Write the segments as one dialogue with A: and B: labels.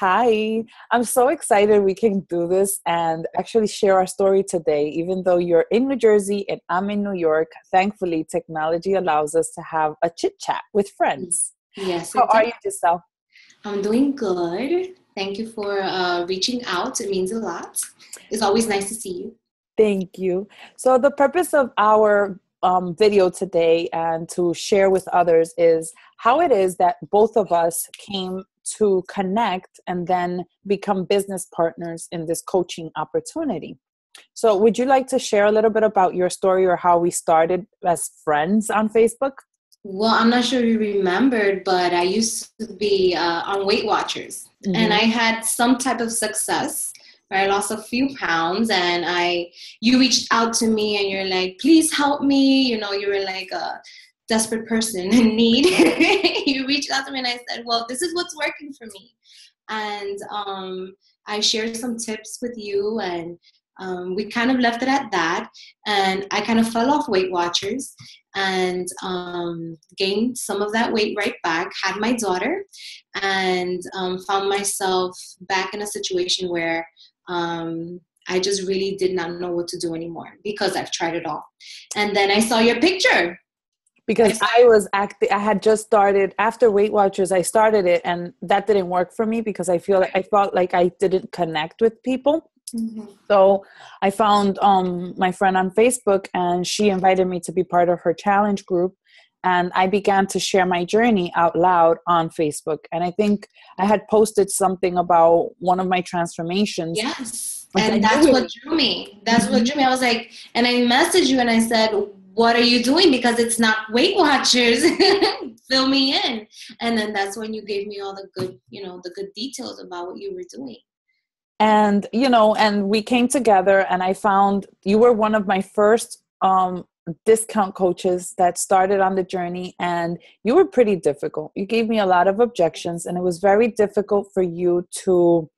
A: Hi, I'm so excited we can do this and actually share our story today. Even though you're in New Jersey and I'm in New York, thankfully, technology allows us to have a chit chat with friends.
B: Yes.
A: How are you, Giselle?
B: I'm doing good. Thank you for uh, reaching out. It means a lot. It's always nice to see you.
A: Thank you. So, the purpose of our um, video today and to share with others is how it is that both of us came to connect and then become business partners in this coaching opportunity. So, would you like to share a little bit about your story or how we started as friends on Facebook?
B: Well, I'm not sure you remembered, but I used to be uh, on Weight Watchers mm-hmm. and I had some type of success. Where I lost a few pounds and I you reached out to me and you're like, please help me. You know, you were like a desperate person in need. you reached out to me and I said, Well, this is what's working for me. And um, I shared some tips with you and um, we kind of left it at that. And I kind of fell off Weight Watchers and um, gained some of that weight right back. Had my daughter and um, found myself back in a situation where um, I just really did not know what to do anymore because I've tried it all. And then I saw your picture
A: because I was acting. I had just started after Weight Watchers. I started it, and that didn't work for me because I feel like I felt like I didn't connect with people. Mm-hmm. So I found um, my friend on Facebook, and she invited me to be part of her challenge group. And I began to share my journey out loud on Facebook. And I think I had posted something about one of my transformations.
B: Yes. And that's what drew me. That's mm-hmm. what drew me. I was like, and I messaged you and I said, what are you doing? Because it's not weight watchers. Fill me in. And then that's when you gave me all the good you know the good details about what you were doing.
A: And you know and we came together and i found you were one of my first um discount coaches that started on the journey and you were pretty difficult. You gave me a lot of objections and it was very difficult for you to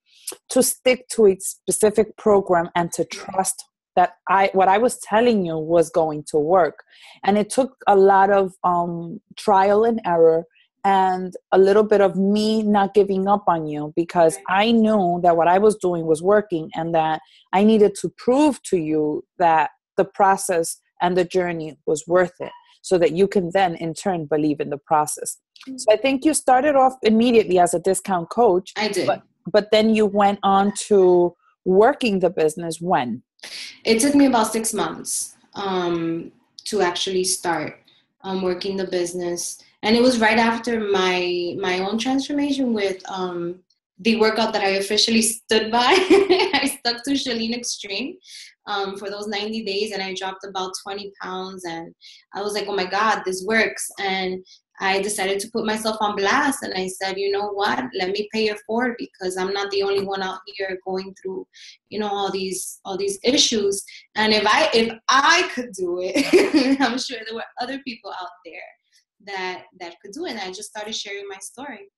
A: to stick to a specific program and to trust that I what I was telling you was going to work. And it took a lot of um, trial and error and a little bit of me not giving up on you because I knew that what I was doing was working and that I needed to prove to you that the process and the journey was worth it so that you can then in turn believe in the process. So I think you started off immediately as a discount coach.
B: I did.
A: But, but then you went on to working the business when?
B: It took me about six months um, to actually start um, working the business, and it was right after my my own transformation with um, the workout that I officially stood by. I stuck to ChaLEAN Extreme um, for those 90 days, and I dropped about 20 pounds, and I was like, "Oh my God, this works!" And I decided to put myself on blast and I said, you know what, let me pay it forward because I'm not the only one out here going through, you know, all these all these issues. And if I if I could do it, I'm sure there were other people out there that that could do it. And I just started sharing my story.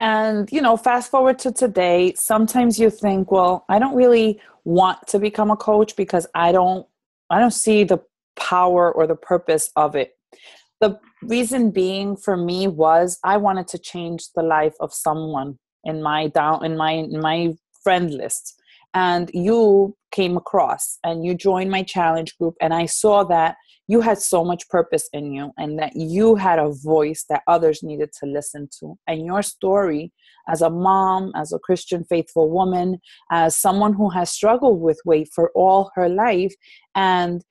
A: And you know, fast forward to today, sometimes you think, well, I don't really want to become a coach because I don't I don't see the power or the purpose of it the reason being for me was I wanted to change the life of someone in my down in my in my friend list. And you came across and you joined my challenge group and i saw that you had so much purpose in you and that you had a voice that others needed to listen to. And your story as a mom as a christian faithful woman as someone who has struggled with weight for all her life and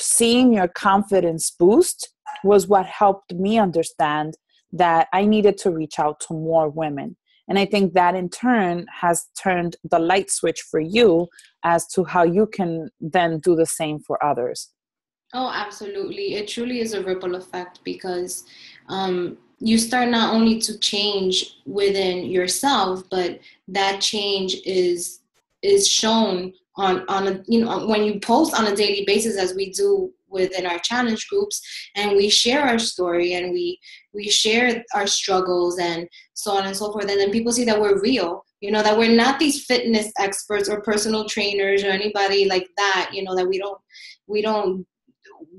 A: seeing your confidence boost was what helped me understand that I needed to reach out to more women. And I think that in turn has turned the light switch for you as to how you can then do the same for others.
B: Oh, absolutely. It truly is a ripple effect because um, you start not only to change within yourself, but that change is is shown on on a you know when you post on a daily basis as we do within our challenge groups and we share our story and we we share our struggles and so on and so forth and then people see that we're real you know that we're not these fitness experts or personal trainers or anybody like that you know that we don't we don't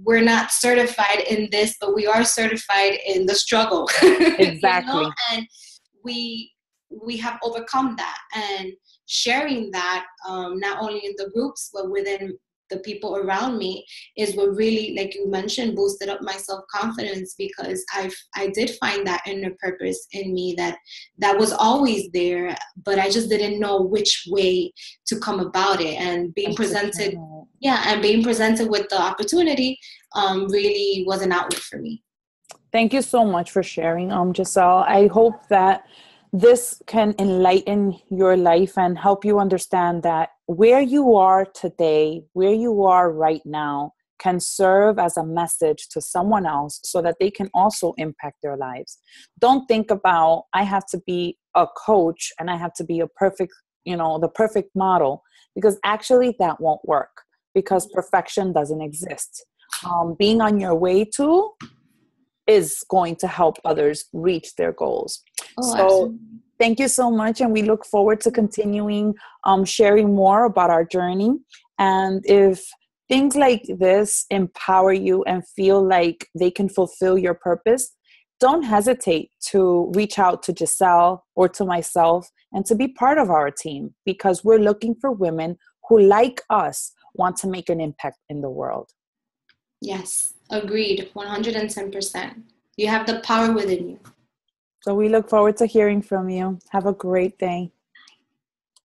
B: we're not certified in this but we are certified in the struggle
A: exactly you know?
B: and we we have overcome that and sharing that um, not only in the groups but within the people around me is what really like you mentioned boosted up my self-confidence because i i did find that inner purpose in me that that was always there but i just didn't know which way to come about it. And being presented yeah and being presented with the opportunity um, really was an outlet for me.
A: Thank you so much for sharing um giselle. I hope that this can enlighten your life and help you understand that where you are today, where you are right now, can serve as a message to someone else so that they can also impact their lives. Don't think about, I have to be a coach and I have to be a perfect, you know, the perfect model, because actually that won't work because perfection doesn't exist. Um, being on your way to is going to help others reach their goals. Oh, so absolutely. thank you so much. And we look forward to continuing um, sharing more about our journey. And if things like this empower you and feel like they can fulfill your purpose, don't hesitate to reach out to Giselle or to myself and to be part of our team because we're looking for women who, like us, want to make an impact in the world.
B: Yes, agreed, 110%. You have the power within you.
A: So we look forward to hearing from you. Have a great day.